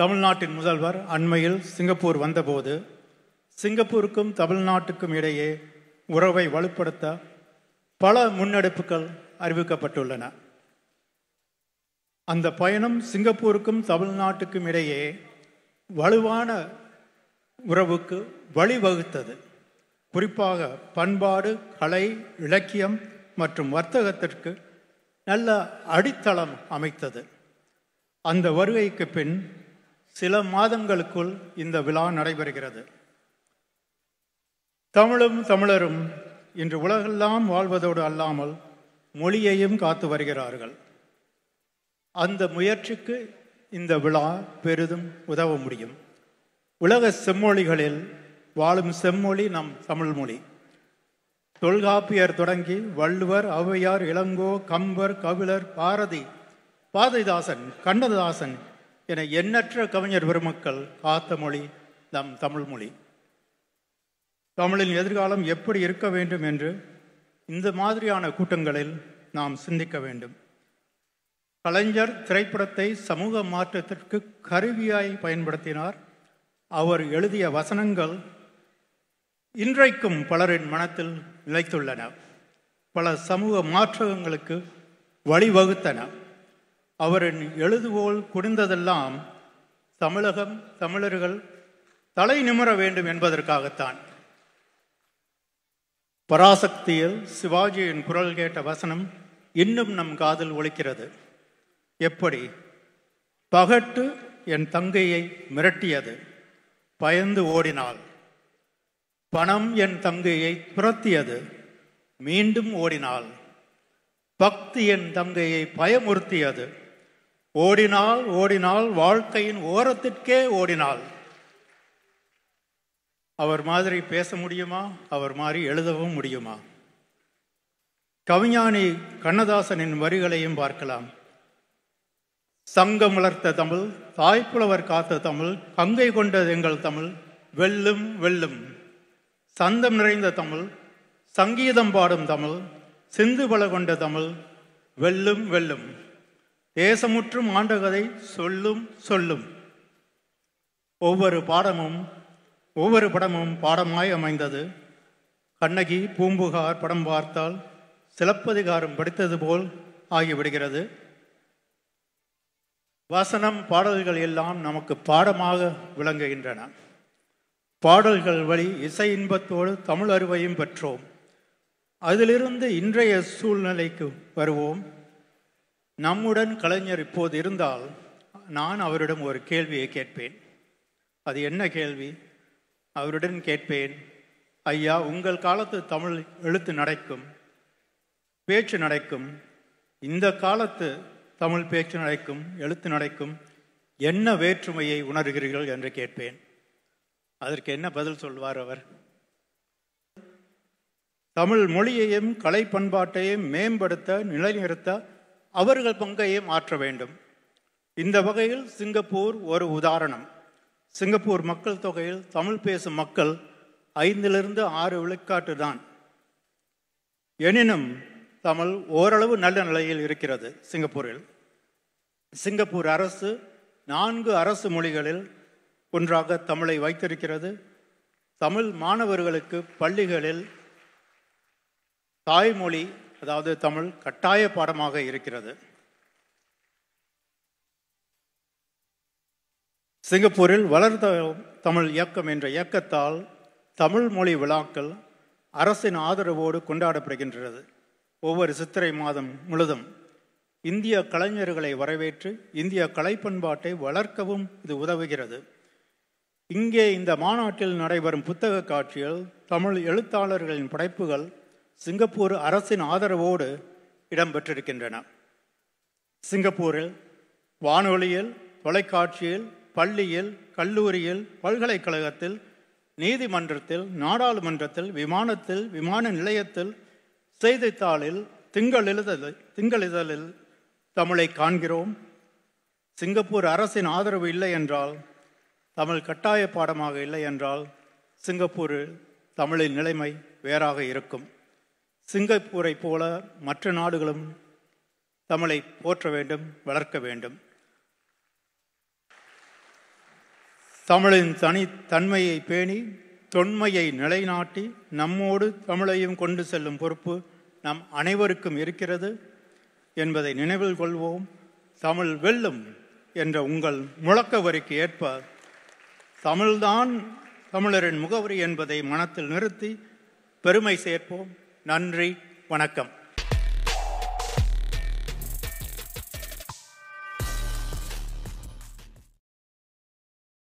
தமிழ்நாட்டின் முதல்வர் அண்மையில் சிங்கப்பூர் வந்தபோது சிங்கப்பூருக்கும் தமிழ்நாட்டுக்கும் இடையே உறவை வலுப்படுத்த பல முன்னெடுப்புகள் அறிவிக்கப்பட்டுள்ளன. அந்த பயணம் சிங்கப்பூருக்கும் தமிழ்நாட்டுக்கும் இடையே வலுவான உறவுக்கு வழிவகுத்தது. குறிப்பாக பண்பாடு கலை இலக்கியம் மற்றும் வர்த்தகத்திற்கு நல்ல அடித்தளம் அமைத்தது. அந்த வருகைக்கு பின் சில மாதங்களுக்குள் இந்த விழா நடைபெறுகிறது. தமிழும் தமிழரும் இன்று உலகெல்லாம் வாழ்வதோடு அல்லாமல் மொழியையும் காத்து வருகிறார்கள். அந்த முயற்சிக்கு இந்த விழா பெரிதும் உதவ முடியும். உலக செம்மொழிகளில் வாழும் செம்மொழி நம் தமிழ் மொழி. தொல்காப்பியர் தொடங்கி வள்ளுவர் ஔவையார் இளங்கோ கம்பர் கபிலர் பாரதி பாரதிதாசன் கண்ணதாசன் என எண்ணற்ற கவிஞர் பெருமக்கள் காத்த மொழி நம் தமிழ் மொழி. தமிழின் எதிர்காலம் எப்படி இருக்க வேண்டும் என்று இந்த மாதிரியான கூட்டங்களில் நாம் சிந்திக்க வேண்டும். கலைஞர் திரைப்படத்தை சமூக மாற்றத்திற்கு கருவியாய் பயன்படுத்தினார். அவர் எழுதிய வசனங்கள் இன்றைக்கும் பலரின் மனத்தில் நிலைத்துள்ளன. பல சமூக மாற்றங்களுக்கு வழிவகுத்தன. அவரின் எழுதுகோல் குடிந்ததெல்லாம் தமிழகம் தமிழர்கள் தலை நிமிர வேண்டும் என்பதற்காகத்தான். பராசக்தியில் சிவாஜியின் குரல் கேட்ட வசனம் இன்னும் நம் காதில் ஒழிக்கிறது எப்படி? பகட்டு என் தங்கையை மிரட்டியது. பயந்து ஓடினாள். பணம் என் தங்கையை துரத்தியது. மீண்டும் ஓடினாள். பக்தி என் தங்கையை பயமுறுத்தியது. ஓடினால் ஓடினால் வாழ்க்கையின் ஓரத்திற்கே ஓடினால். அவர் மாதிரி பேச முடியுமா? அவர் மாதிரி எழுதவும் முடியுமா? கவிஞானி கண்ணதாசனின் வரிகளையும் பார்க்கலாம். சங்கம் வளர்த்த தமிழ் தாய்ப்புலவர் காத்த தமிழ் கங்கை கொண்ட எங்கள் தமிழ் வெல்லும் வெல்லும். சந்தம் நிறைந்த தமிழ் சங்கீதம் பாடும் தமிழ் சிந்து பல கொண்ட தமிழ் வெல்லும் வெல்லும். தேசமுற்றும் ஆண்டகதை சொல்லும் சொல்லும். ஒவ்வொரு பாடமும் ஒவ்வொரு படமும் பாடமாய் அமைந்தது. கண்ணகி பூம்புகார் படம் பார்த்தால் சிலப்பதிகாரம் படித்தது போல் ஆகிவிடுகிறது. வசனம் பாடல்கள் எல்லாம் நமக்கு பாடமாக விளங்குகின்றன. பாடல்கள் வழி இசை இன்பத்தோடு தமிழ் அறிவையும் பெற்றோம். அதிலிருந்து இன்றைய சூழ்நிலைக்கு வருவோம். நம்முடன் கலைஞர் இப்போது இருந்தால் நான் அவரிடம் ஒரு கேள்வியை கேட்பேன். அது என்ன கேள்வி? அவருடன் கேட்பேன் ஐயா உங்கள் காலத்து தமிழ் எழுத்து நடக்கும் பேச்சு நடக்கும் இந்த காலத்து தமிழ் பேச்சு நடக்கும் எழுத்து நடக்கும் என்ன வேற்றுமையை உணர்கிறீர்கள்? என்று கேட்பேன். அதற்கு என்ன பதில் சொல்வார் அவர்? தமிழ் மொழியையும் கலை பண்பாட்டையும் மேம்படுத்த நிலைநிறுத்த அவர்கள் பங்கையே மாற்ற வேண்டும். இந்த வகையில் சிங்கப்பூர் ஒரு உதாரணம். சிங்கப்பூர் மக்கள் தொகையில் தமிழ் பேசும் மக்கள் ஐந்திலிருந்து ஆறு விழுக்காட்டு தான். எனினும் தமிழ் ஓரளவு நல்ல நிலையில் இருக்கிறது சிங்கப்பூரில். சிங்கப்பூர் அரசு நான்கு அரசு மொழிகளில் ஒன்றாக தமிழை வைத்திருக்கிறது. தமிழ் மாணவர்களுக்கு பள்ளிகளில் தாய்மொழி அதாவது தமிழ் கட்டாய பாடமாக இருக்கிறது. சிங்கப்பூரில் வளர்ந்த தமிழ் இயக்கம் என்ற இயக்கத்தால் தமிழ் மொழி விழாக்கள் அரசின் ஆதரவோடு கொண்டாடப்படுகின்றது. ஒவ்வொரு சித்திரை மாதம் முழுதும் இந்திய கலைஞர்களை வரவேற்று இந்திய கலைப்பண்பாட்டை வளர்க்கவும் இது உதவுகிறது. இங்கே இந்த மாநாட்டில் நடைபெறும் புத்தக காட்சிகள் தமிழ் எழுத்தாளர்களின் படைப்புகள் சிங்கப்பூர் அரசின் ஆதரவோடு இடம்பெற்றிருக்கின்றன. சிங்கப்பூரில் வானொலியில் தொலைக்காட்சியில் பள்ளியில் கல்லூரியில் பல்கலைக்கழகத்தில் நீதிமன்றத்தில் நாடாளுமன்றத்தில் விமானத்தில் விமான நிலையத்தில் செய்தித்தாளில் திங்களிதழில் திங்களிதழில் தமிழை காண்கிறோம். சிங்கப்பூர் அரசின் ஆதரவு இல்லை என்றால் தமிழ் கட்டாய பாடமாக இல்லை என்றால் சிங்கப்பூரில் தமிழின் நிலைமை வேறாக இருக்கும். சிங்கப்பூரை போல மற்ற நாடுகளும் தமிழை போற்ற வேண்டும் வளர்க்க வேண்டும். தமிழின் தனி தன்மையை பேணி தொன்மையை நிலைநாட்டி நம்மோடு தமிழையும் கொண்டு செல்லும் பொறுப்பு நம் அனைவருக்கும் இருக்கிறது என்பதை நினைவில் கொள்வோம். தமிழ் வெல்லும் என்ற உங்கள் முழக்க வரிக்கு ஏற்ப தமிழ்தான் தமிழரின் முகவரி என்பதை மனத்தில் நிறுத்தி பெருமை சேர்ப்போம். நன்றி வணக்கம்.